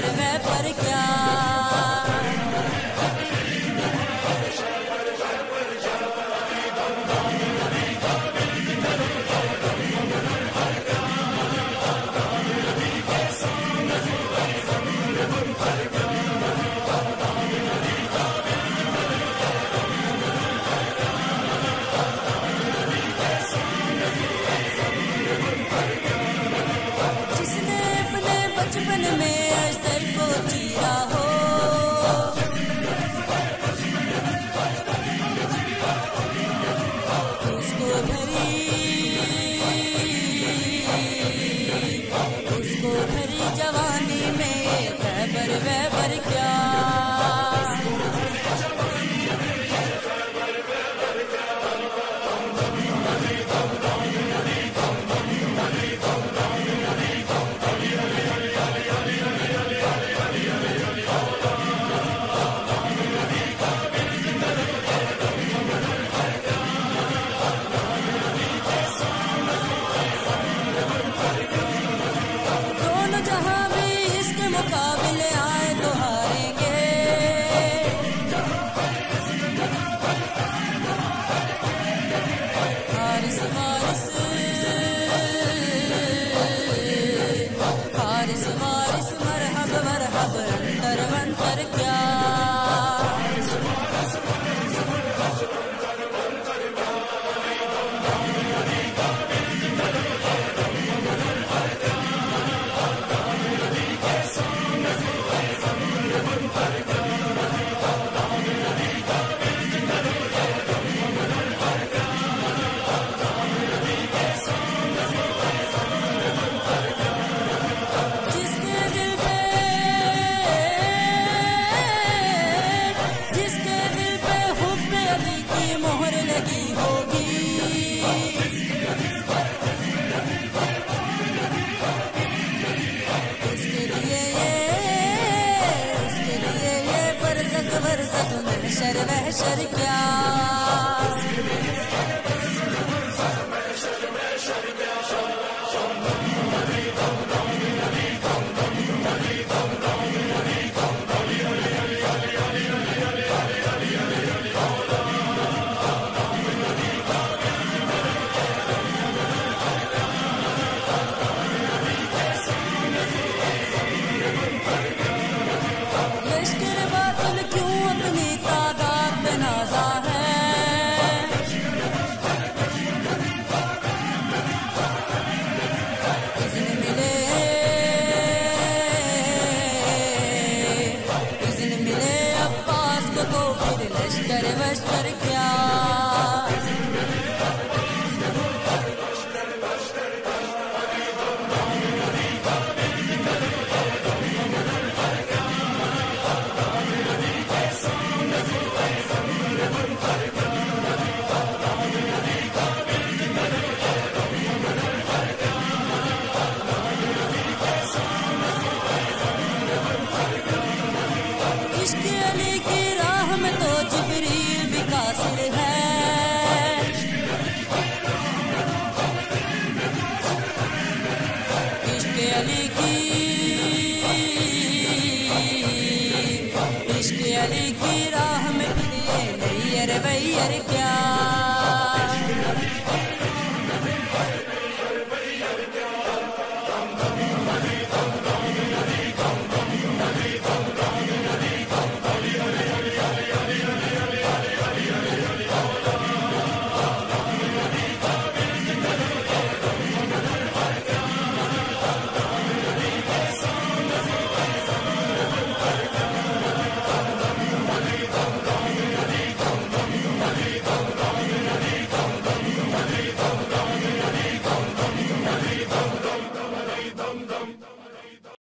but everybody que लिए ये उसके लिए ये बरसत बरसत महशर शर क्या सिर है। इश्क अली की इश्क अली की राह में नहीं, अरे भैया अरे क्या?